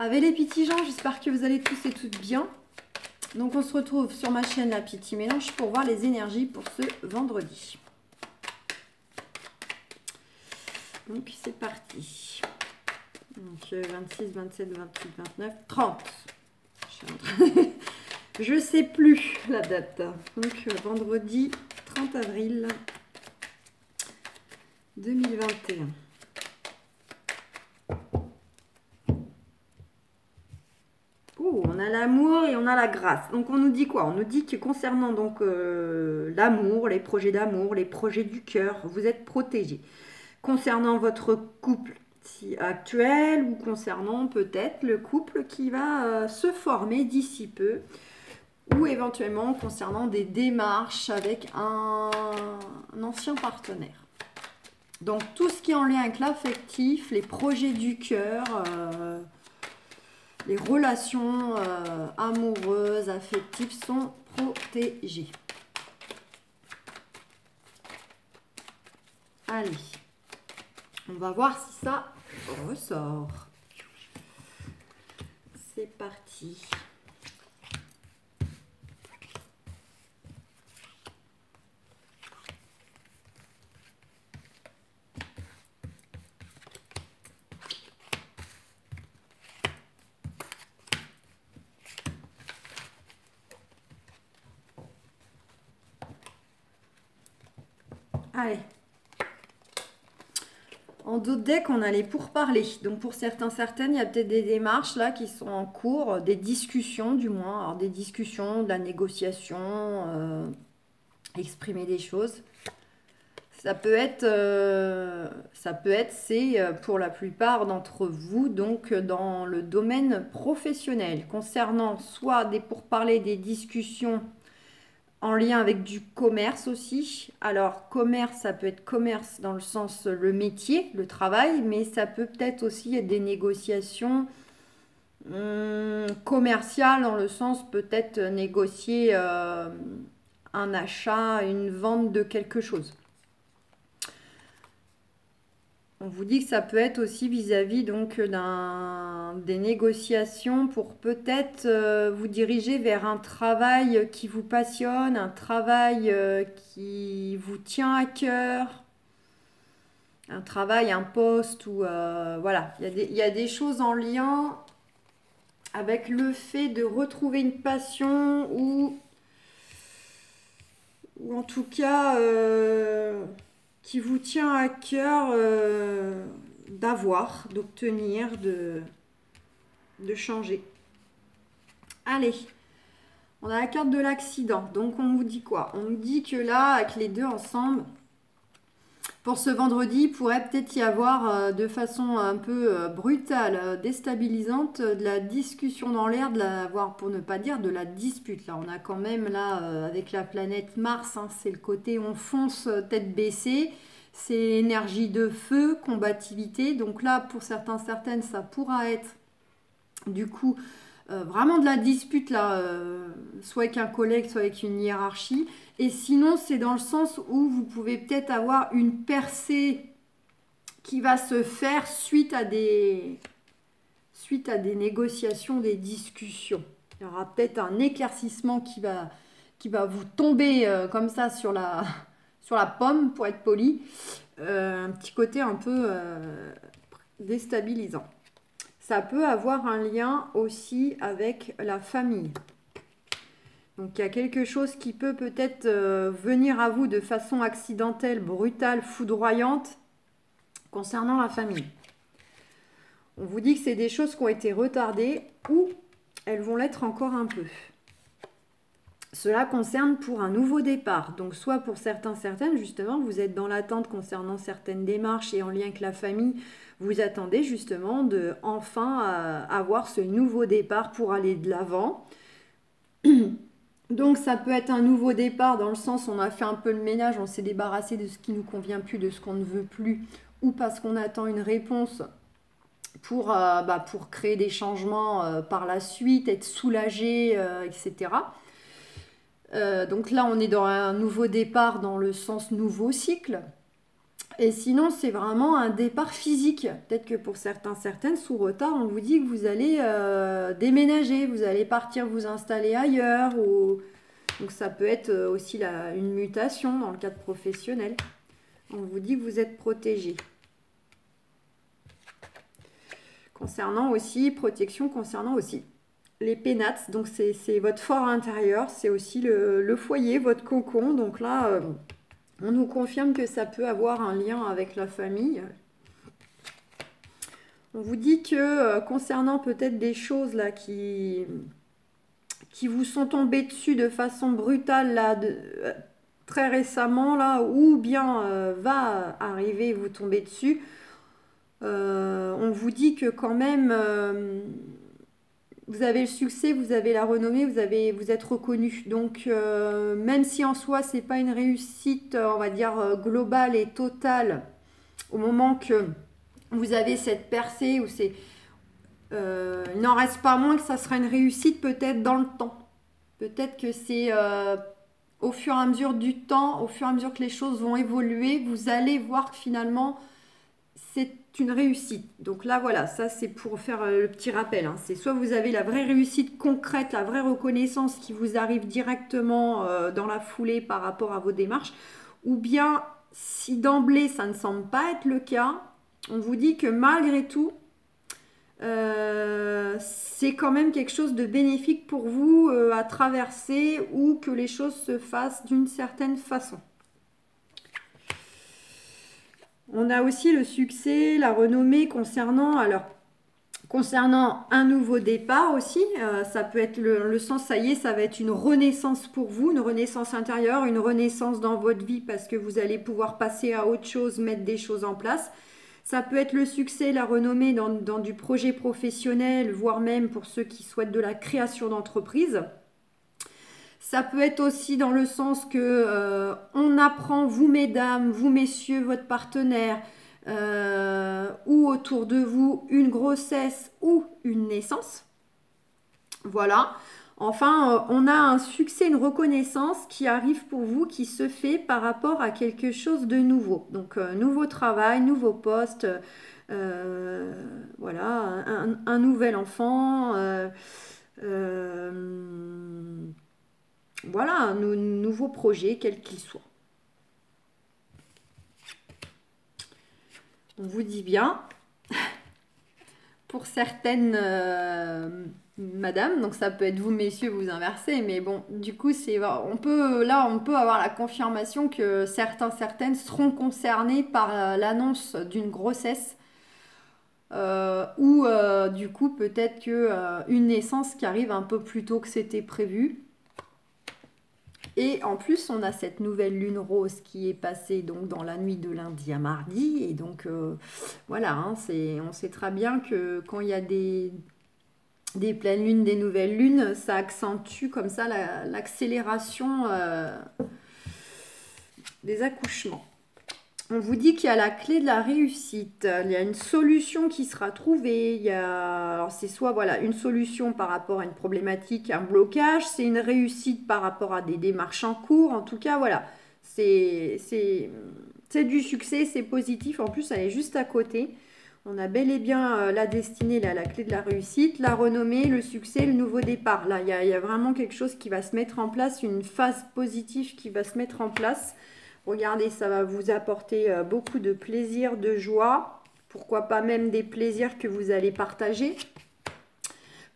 Avec les petits gens, j'espère que vous allez tous et toutes bien. Donc on se retrouve sur ma chaîne La Petit Mélange pour voir les énergies pour ce vendredi. Donc c'est parti. Donc 26, 27, 28, 29, 30. Je ne sais plus la date. Donc euh, vendredi 30 avril 2021. on l'amour et on a la grâce. Donc on nous dit quoi? On nous dit que concernant donc euh, l'amour, les projets d'amour, les projets du cœur, vous êtes protégé. Concernant votre couple actuel ou concernant peut-être le couple qui va euh, se former d'ici peu ou éventuellement concernant des démarches avec un, ancien partenaire. Donc tout ce qui est en lien avec l'affectif, les projets du cœur, euh, les relations euh, amoureuses, affectives sont protégées. Allez, on va voir si ça ressort. C'est parti. Allez. En d'autres decks, on allait pour parler. Donc pour certains, certaines, il y a peut-être des démarches là qui sont en cours, des discussions du moins. Alors des discussions, de la négociation, euh, exprimer des choses. Ça peut être, euh, ça peut être, c'est euh, pour la plupart d'entre vous, donc dans le domaine professionnel, concernant soit des pourparlers, des discussions en lien avec du commerce aussi. Alors, commerce, ça peut être commerce dans le sens le métier, le travail, mais ça peut peut-être aussi être des négociations hum, commerciales dans le sens peut-être négocier euh, un achat, une vente de quelque chose. On vous dit que ça peut être aussi vis-à-vis donc d'un des négociations pour peut-être euh, vous diriger vers un travail qui vous passionne, un travail euh, qui vous tient à cœur, un travail, un poste ou euh, voilà, il y, a des choses en lien avec le fait de retrouver une passion ou en tout cas qui vous tient à cœur euh, d'avoir, d'obtenir, de, changer. Allez, on a la carte de l'accident. Donc on vous dit quoi? On nous dit que là, avec les deux ensemble, pour ce vendredi, pourrait peut-être y avoir euh, de façon un peu euh, brutale, déstabilisante, de la discussion dans l'air, de la, voire pour ne pas dire de la dispute. Là, on a quand même là, avec la planète Mars, hein, c'est le côté on fonce tête baissée c'est énergie de feu, combativité. Donc là, pour certains, certaines, ça pourra être du coup euh, vraiment de la dispute là, euh, soit avec un collègue, soit avec une hiérarchie. Et sinon, c'est dans le sens où vous pouvez peut-être avoir une percée qui va se faire suite à des, suite à des négociations, des discussions. Il y aura peut-être un éclaircissement qui va, qui va vous tomber euh, comme ça sur la, sur la pomme, pour être poli. Un petit côté un peu déstabilisant. Ça peut avoir un lien aussi avec la famille. Donc il y a quelque chose qui peut peut-être euh, venir à vous de façon accidentelle, brutale, foudroyante concernant la famille. On vous dit que c'est des choses qui ont été retardées ou elles vont l'être encore un peu. Cela concerne pour un nouveau départ. Donc soit pour certains, certaines, justement, vous êtes dans l'attente concernant certaines démarches et en lien avec la famille, vous attendez justement de enfin euh, avoir ce nouveau départ pour aller de l'avant. Donc ça peut être un nouveau départ dans le sens où on a fait un peu le ménage, on s'est débarrassé de ce qui nous convient plus, de ce qu'on ne veut plus, ou parce qu'on attend une réponse pour, euh, bah, créer des changements euh, par la suite, être soulagé, etc. Euh, donc là, on est dans un nouveau départ dans le sens nouveau cycle. Et sinon, c'est vraiment un départ physique. Peut-être que pour certains, certaines, sous retard, on vous dit que vous allez euh, déménager, vous allez partir vous installer ailleurs. Ou... Donc ça peut être euh, aussi une mutation dans le cadre professionnel. On vous dit que vous êtes protégé. Concernant aussi, protection concernant aussi les pénates. Donc c'est votre fort intérieur, c'est aussi le, foyer, votre cocon. Donc là, euh, on nous confirme que ça peut avoir un lien avec la famille. On vous dit que euh, concernant peut-être des choses là qui, qui vous sont tombées dessus de façon brutale là, euh, très récemment là, ou bien va arriver vous tomber dessus, on vous dit que quand même, vous avez le succès, vous avez la renommée, vous, avez, vous êtes reconnu. Donc, euh, même si en soi, c'est pas une réussite, on va dire, globale et totale, au moment que vous avez cette percée, ou c'est, il n'en reste pas moins que ça sera une réussite peut-être dans le temps. Peut-être que c'est au fur et à mesure du temps, au fur et à mesure que les choses vont évoluer, vous allez voir que finalement, une réussite. Donc là, voilà, ça c'est pour faire euh, le petit rappel. Hein. C'est soit vous avez la vraie réussite concrète, la vraie reconnaissance qui vous arrive directement euh, dans la foulée par rapport à vos démarches, ou bien si d'emblée ça ne semble pas être le cas, on vous dit que malgré tout, euh, c'est quand même quelque chose de bénéfique pour vous à traverser ou que les choses se fassent d'une certaine façon. On a aussi le succès, la renommée concernant, alors, concernant un nouveau départ aussi. Euh, ça peut être le, sens, ça y est, ça va être une renaissance pour vous, une renaissance intérieure, une renaissance dans votre vie parce que vous allez pouvoir passer à autre chose, mettre des choses en place. Ça peut être le succès, la renommée dans, dans du projet professionnel, voire même pour ceux qui souhaitent de la création d'entreprise. Ça peut être aussi dans le sens que euh, on apprend, vous mesdames, vous messieurs, votre partenaire, euh, ou autour de vous, une grossesse ou une naissance. Voilà. Enfin, euh, on a un succès, une reconnaissance qui arrive pour vous, qui se fait par rapport à quelque chose de nouveau. Donc, nouveau travail, nouveau poste, voilà, un, nouvel enfant voilà, un nouveau projet, quel qu'il soit. On vous dit bien, pour certaines euh, madames, donc ça peut être vous messieurs, vous inversez, mais bon, du coup, on peut là, on peut avoir la confirmation que certains, certaines seront concernées par euh, l'annonce d'une grossesse. Euh, ou du coup peut-être que une naissance qui arrive un peu plus tôt que c'était prévu et en plus, on a cette nouvelle lune rose qui est passée donc dans la nuit de lundi à mardi. Et donc, euh, voilà, hein, on sait très bien que quand il y a des, des pleines lunes, des nouvelles lunes, ça accentue comme ça l'accélération euh, des accouchements on vous dit qu'il y a la clé de la réussite. Il y a une solution qui sera trouvée. Il y a, c'est soit voilà une solution par rapport à une problématique, un blocage. C'est une réussite par rapport à des démarches en cours. En tout cas, voilà, c'est du succès, c'est positif. En plus, elle est juste à côté. On a bel et bien euh, la destinée, là, la clé de la réussite, la renommée, le succès, le nouveau départ. Là, y, il y a vraiment quelque chose qui va se mettre en place, une phase positive qui va se mettre en place. Regardez, ça va vous apporter euh, beaucoup de plaisir, de joie. Pourquoi pas même des plaisirs que vous allez partager.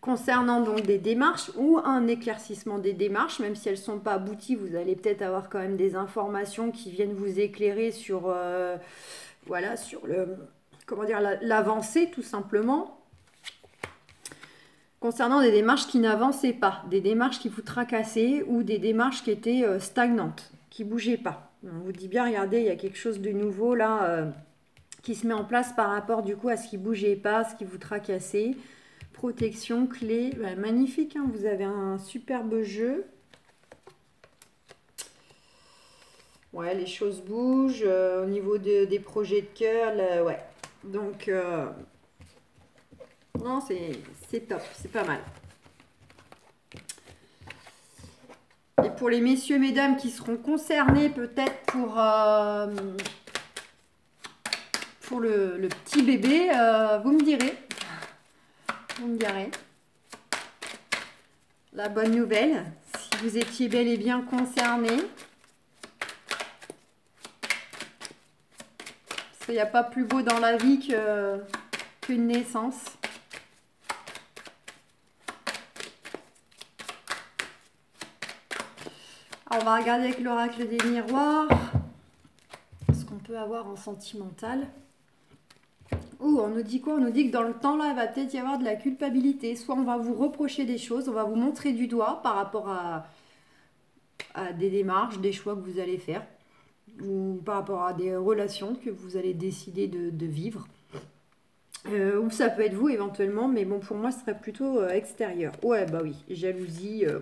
Concernant donc des démarches ou un éclaircissement des démarches, même si elles ne sont pas abouties, vous allez peut-être avoir quand même des informations qui viennent vous éclairer sur, euh, voilà, sur le, comment dire, l'avancée tout simplement. Concernant des démarches qui n'avançaient pas, des démarches qui vous tracassaient ou des démarches qui étaient euh, stagnantes, qui ne bougeaient pas. On vous dit bien, regardez, il y a quelque chose de nouveau là euh, qui se met en place par rapport du coup à ce qui bougeait pas, ce qui vous tracassait. Protection, clé, magnifique, hein, vous avez un superbe jeu. Ouais, les choses bougent euh, au niveau des projets de cœur, ouais. Donc, euh, non, c'est top, c'est pas mal. Et pour les messieurs, mesdames qui seront concernés peut-être pour, euh, pour le, petit bébé, euh, vous me direz. Vous me direz. La bonne nouvelle, si vous étiez bel et bien concerné. Il n'y a pas plus beau dans la vie qu'une naissance. On va regarder avec l'oracle des miroirs ce qu'on peut avoir en sentimental? Oh, on nous dit quoi? On nous dit que dans le temps, là, il va peut-être y avoir de la culpabilité. Soit on va vous reprocher des choses, on va vous montrer du doigt par rapport à, à des démarches, des choix que vous allez faire, ou par rapport à des relations que vous allez décider de, vivre. Euh, ou ça peut être vous éventuellement, mais bon, pour moi, ce serait plutôt euh, extérieur. Ouais, bah oui, jalousie. Euh,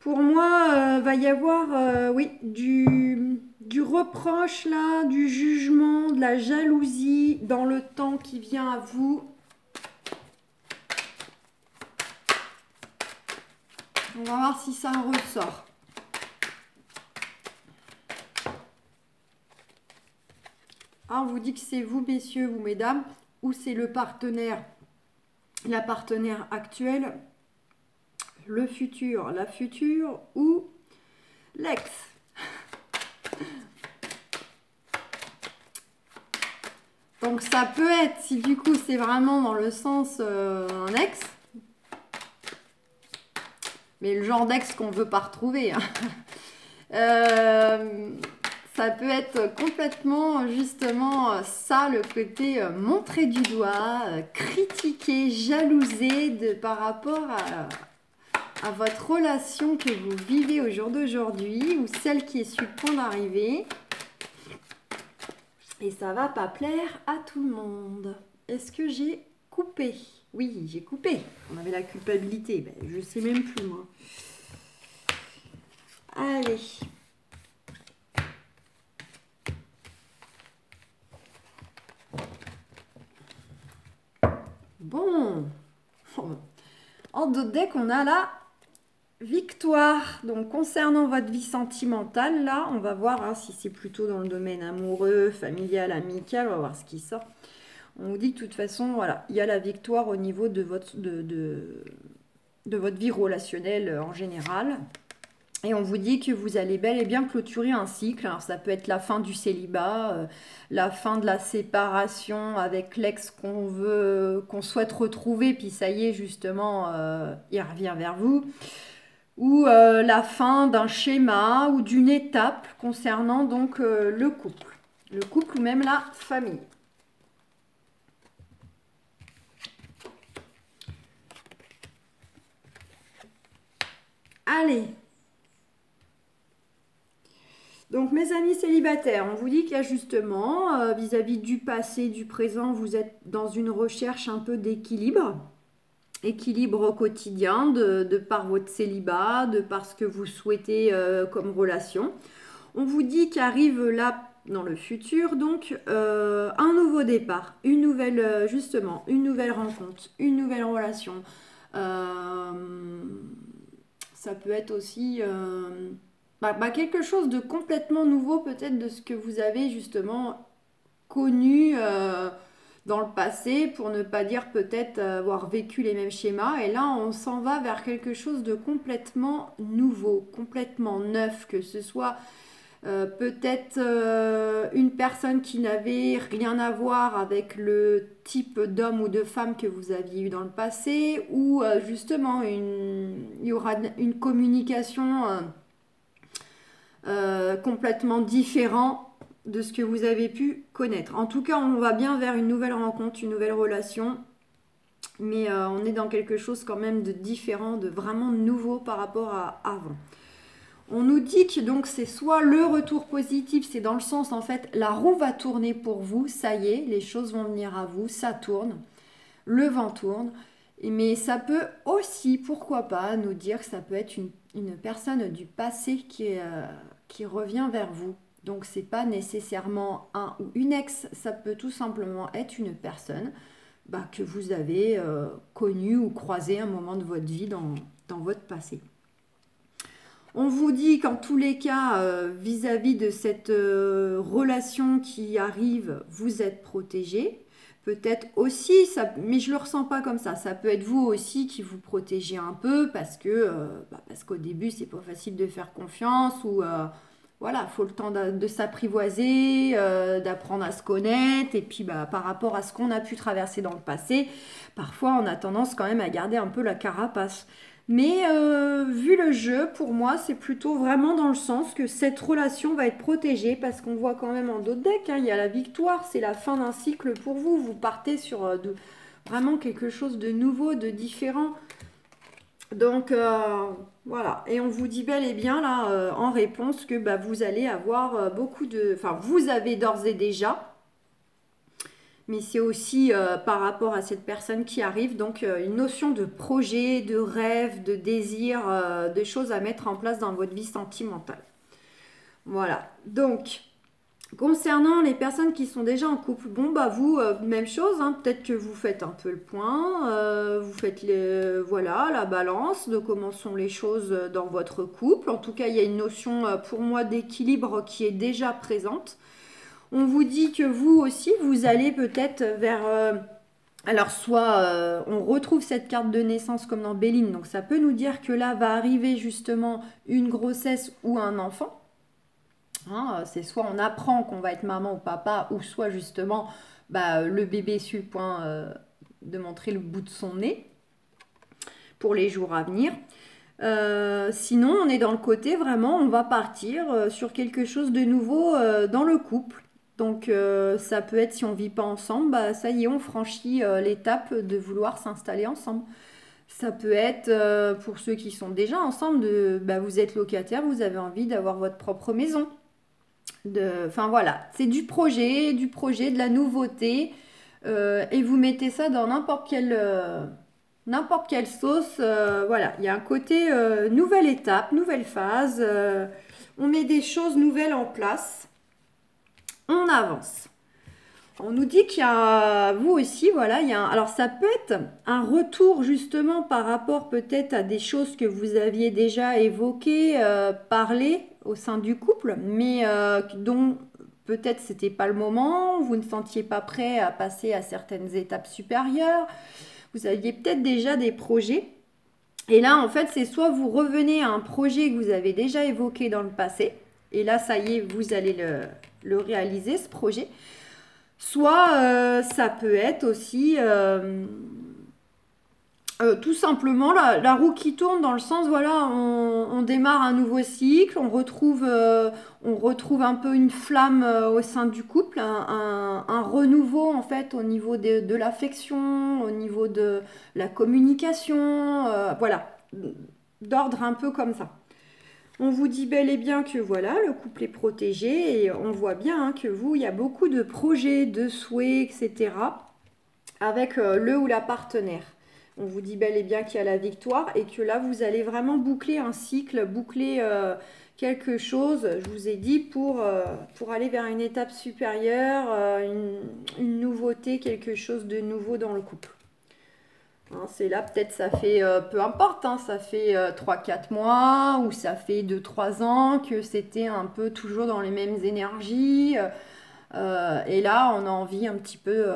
pour moi, euh, va y avoir, euh, oui, du, du reproche là, du jugement, de la jalousie dans le temps qui vient à vous. On va voir si ça ressort. Ah, on vous dit que c'est vous, messieurs, vous, mesdames, ou c'est le partenaire, la partenaire actuelle le futur, la future ou l'ex. Donc ça peut être, si du coup c'est vraiment dans le sens euh, un ex, mais le genre d'ex qu'on ne veut pas retrouver. Hein. Euh, ça peut être complètement justement ça, le côté euh, montrer du doigt, critiquer, jalouser de, par rapport à, à votre relation que vous vivez au jour d'aujourd'hui ou celle qui est sur le point d'arriver. Et ça va pas plaire à tout le monde. Est-ce que j'ai coupé? Oui, j'ai coupé. On avait la culpabilité. Ben, je sais même plus moi. Allez. Bon. En d'autres deck, on a là Victoire, donc concernant votre vie sentimentale, là, on va voir hein, si c'est plutôt dans le domaine amoureux, familial, amical, on va voir ce qui sort. On vous dit de toute façon, voilà, il y a la victoire au niveau de votre, de, votre vie relationnelle en général. Et on vous dit que vous allez bel et bien clôturer un cycle. Alors ça peut être la fin du célibat, euh, la fin de la séparation avec l'ex qu'on veut, qu'on souhaite retrouver, puis ça y est justement, euh, il revient vers vous ou euh, la fin d'un schéma ou d'une étape concernant donc euh, le couple, le couple ou même la famille. Allez. Donc mes amis célibataires, on vous dit qu'il y a justement, euh, vis-à-vis -vis du passé, du présent, vous êtes dans une recherche un peu d'équilibre équilibre au quotidien de, par votre célibat, de par ce que vous souhaitez euh, comme relation. On vous dit qu'arrive là dans le futur donc euh, un nouveau départ, une nouvelle euh, justement, une nouvelle rencontre, une nouvelle relation. ça peut être aussi bah, bah, quelque chose de complètement nouveau peut-être de ce que vous avez justement connu dans le passé, pour ne pas dire peut-être avoir vécu les mêmes schémas. Et là, on s'en va vers quelque chose de complètement nouveau, complètement neuf, que ce soit euh, peut-être euh, une personne qui n'avait rien à voir avec le type d'homme ou de femme que vous aviez eu dans le passé, ou euh, justement une, il y aura une communication complètement différente de ce que vous avez pu connaître. En tout cas, on va bien vers une nouvelle rencontre, une nouvelle relation, mais euh, on est dans quelque chose quand même de différent, de vraiment nouveau par rapport à avant. On nous dit que donc c'est soit le retour positif, c'est dans le sens en fait la roue va tourner pour vous, ça y est, les choses vont venir à vous, ça tourne, le vent tourne, mais ça peut aussi, pourquoi pas, nous dire que ça peut être une, personne du passé qui, euh, qui revient vers vous, donc c'est pas nécessairement un ou une ex, ça peut tout simplement être une personne bah, que vous avez euh, connue ou croisée à un moment de votre vie dans, votre passé. On vous dit qu'en tous les cas, euh, vis-à-vis de cette euh, relation qui arrive, vous êtes protégé. Peut-être aussi, ça, mais je le ressens pas comme ça. Ça peut être vous aussi qui vous protégez un peu parce que bah, parce qu'au début c'est pas facile de faire confiance ou voilà, faut le temps de, s'apprivoiser, d'apprendre à se connaître et puis bah, par rapport à ce qu'on a pu traverser dans le passé, parfois on a tendance quand même à garder un peu la carapace. Mais euh, vu le jeu, pour moi, c'est plutôt vraiment dans le sens que cette relation va être protégée parce qu'on voit quand même en d'autres decks, hein, il y a la victoire, c'est la fin d'un cycle pour vous. Vous partez sur euh, vraiment quelque chose de nouveau, de différent. Donc euh, voilà, et on vous dit bel et bien là en réponse que bah, vous allez avoir beaucoup de... Enfin, vous avez d'ores et déjà. Mais c'est aussi euh, par rapport à cette personne qui arrive, donc euh, une notion de projet, de rêve, de désir, euh, de choses à mettre en place dans votre vie sentimentale. Voilà, donc concernant les personnes qui sont déjà en couple, bon bah vous, même chose, hein. peut-être que vous faites un peu le point, vous faites les, voilà, la balance de comment sont les choses dans votre couple. En tout cas, il y a une notion pour moi d'équilibre qui est déjà présente. On vous dit que vous aussi, vous allez peut-être vers... Euh, alors soit euh, on retrouve cette carte de naissance comme dans Béline, donc ça peut nous dire que là va arriver justement une grossesse ou un enfant. Hein, c'est soit on apprend qu'on va être maman ou papa, ou soit justement bah, le bébé sur le point euh, de montrer le bout de son nez pour les jours à venir. sinon, on est dans le côté vraiment, on va partir sur quelque chose de nouveau dans le couple. Donc euh, ça peut être si on vit pas ensemble, bah, ça y est, on franchit euh, l'étape de vouloir s'installer ensemble. Ça peut être euh, pour ceux qui sont déjà ensemble, de, bah, vous êtes locataire, vous avez envie d'avoir votre propre maison. Enfin voilà, c'est du projet, du projet, de la nouveauté. et vous mettez ça dans n'importe quelle, quelle sauce. voilà, il y a un côté nouvelle étape, nouvelle phase. on met des choses nouvelles en place on avance. On nous dit qu'il y a, vous aussi, voilà, il y a alors ça peut être un retour justement par rapport peut-être à des choses que vous aviez déjà évoquées, euh, parlé au sein du couple, mais euh, dont peut-être c'était pas le moment, vous ne sentiez pas prêt à passer à certaines étapes supérieures, vous aviez peut-être déjà des projets. Et là, en fait, c'est soit vous revenez à un projet que vous avez déjà évoqué dans le passé, et là, ça y est, vous allez le, le réaliser, ce projet. Soit euh, ça peut être aussi euh, euh, tout simplement la, roue qui tourne dans le sens, voilà, on, démarre un nouveau cycle, on retrouve, un peu une flamme au sein du couple, un, renouveau en fait au niveau de, de l'affection, au niveau de la communication, voilà, d'ordre un peu comme ça. On vous dit bel et bien que voilà, le couple est protégé et on voit bien hein, que vous, il y a beaucoup de projets, de souhaits, etc. avec euh, le ou la partenaire. On vous dit bel et bien qu'il y a la victoire et que là, vous allez vraiment boucler un cycle, boucler euh, quelque chose, je vous ai dit, pour, euh, pour aller vers une étape supérieure, une nouveauté, quelque chose de nouveau dans le couple. Hein, c'est là, peut-être ça fait, euh, peu importe, hein, ça fait 3-4 euh, mois ou ça fait 2-3 ans que c'était un peu toujours dans les mêmes énergies. Euh, et là, on a envie un petit peu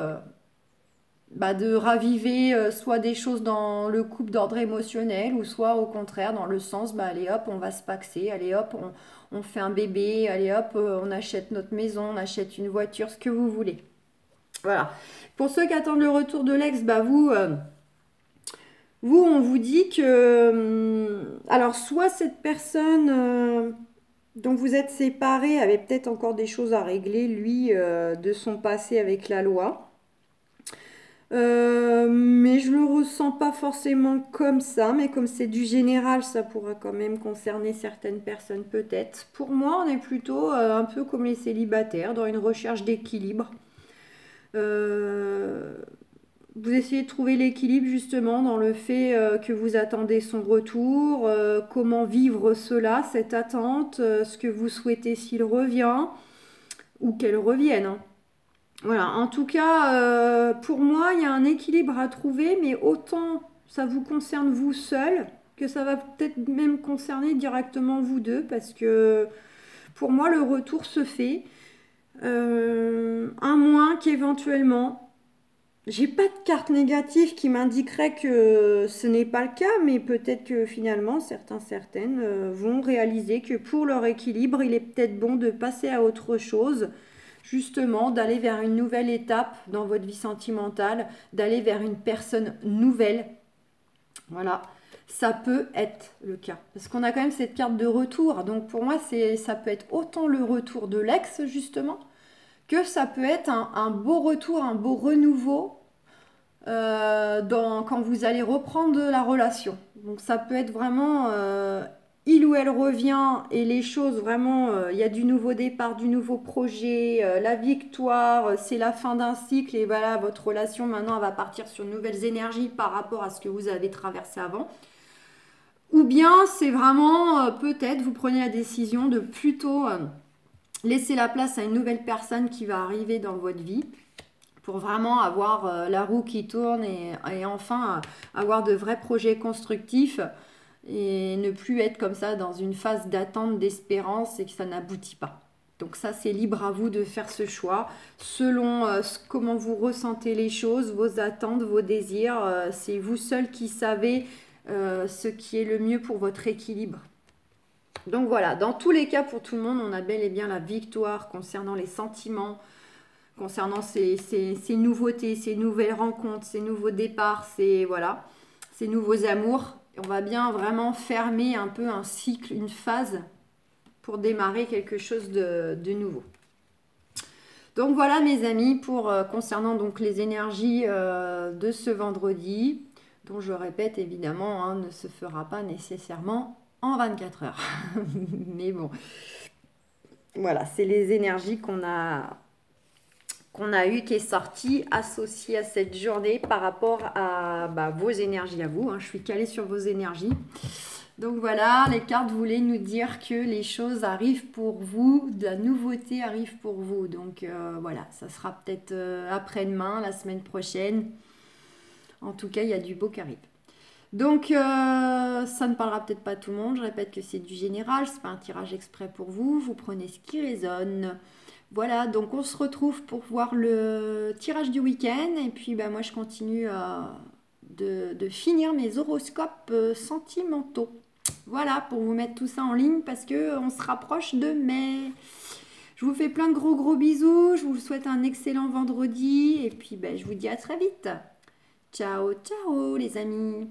bah, de raviver soit des choses dans le couple d'ordre émotionnel ou soit au contraire dans le sens, bah, allez hop, on va se paxer, allez hop, on, on fait un bébé, allez hop, on achète notre maison, on achète une voiture, ce que vous voulez. Voilà. Pour ceux qui attendent le retour de l'ex, bah vous vous, on vous dit que... Hum, alors, soit cette personne euh, dont vous êtes séparé avait peut-être encore des choses à régler, lui, euh, de son passé avec la loi. Euh, mais je le ressens pas forcément comme ça, mais comme c'est du général, ça pourra quand même concerner certaines personnes peut-être. Pour moi, on est plutôt un peu comme les célibataires, dans une recherche d'équilibre vous essayez de trouver l'équilibre justement dans le fait euh, que vous attendez son retour, euh, comment vivre cela, cette attente, euh, ce que vous souhaitez s'il revient ou qu'elle revienne. Hein. Voilà, en tout cas, pour moi, il y a un équilibre à trouver, mais autant ça vous concerne vous seul, que ça va peut-être même concerner directement vous deux, parce que pour moi, le retour se fait. Un moins qu'éventuellement, j'ai pas de carte négative qui m'indiquerait que ce n'est pas le cas, mais peut-être que finalement certains, certaines euh, vont réaliser que pour leur équilibre, il est peut-être bon de passer à autre chose, justement d'aller vers une nouvelle étape dans votre vie sentimentale, d'aller vers une personne nouvelle. Voilà, ça peut être le cas. Parce qu'on a quand même cette carte de retour. Donc pour moi, ça peut être autant le retour de l'ex, justement, que ça peut être un, beau retour, un beau renouveau euh, dans, quand vous allez reprendre la relation. Donc ça peut être vraiment euh, il ou elle revient et les choses vraiment, euh, il y a du nouveau départ, du nouveau projet, la victoire, c'est la fin d'un cycle et voilà, votre relation maintenant elle va partir sur de nouvelles énergies par rapport à ce que vous avez traversé avant. Ou bien c'est vraiment peut-être vous prenez la décision de plutôt laisser la place à une nouvelle personne qui va arriver dans votre vie pour vraiment avoir euh, la roue qui tourne et, enfin euh, avoir de vrais projets constructifs et ne plus être comme ça dans une phase d'attente, d'espérance et que ça n'aboutit pas. Donc ça, c'est libre à vous de faire ce choix selon euh, comment vous ressentez les choses, vos attentes, vos désirs. c'est vous seul qui savez ce qui est le mieux pour votre équilibre. Donc voilà, dans tous les cas, pour tout le monde, on a bel et bien la victoire concernant les sentiments, concernant ces, nouveautés, ces nouvelles rencontres, ces nouveaux départs, ces, voilà, ces nouveaux amours. On va bien vraiment fermer un peu un cycle, une phase pour démarrer quelque chose de, nouveau. Donc voilà mes amis pour euh, concernant donc les énergies euh, de ce vendredi, dont je répète évidemment hein, ne se fera pas nécessairement 24 heures. Mais bon, voilà, c'est les énergies qu'on a qu'on a eu qui est sorti associé à cette journée par rapport à bah, vos énergies à vous. Hein. Je suis calée sur vos énergies. Donc voilà, les cartes voulaient nous dire que les choses arrivent pour vous, de la nouveauté arrive pour vous. Donc euh, voilà, ça sera peut-être euh, après-demain, la semaine prochaine. En tout cas, il y a du beau qui arrive. Donc, euh, ça ne parlera peut-être pas à tout le monde. Je répète que c'est du général, c'est pas un tirage exprès pour vous. Vous prenez ce qui résonne. Voilà, donc on se retrouve pour voir le tirage du week-end. Et puis, bah, moi, je continue euh, de, finir mes horoscopes euh, sentimentaux. Voilà, pour vous mettre tout ça en ligne parce qu'on se rapproche de mai. Je vous fais plein de gros gros bisous. Je vous souhaite un excellent vendredi. Et puis, bah, je vous dis à très vite. Ciao, ciao les amis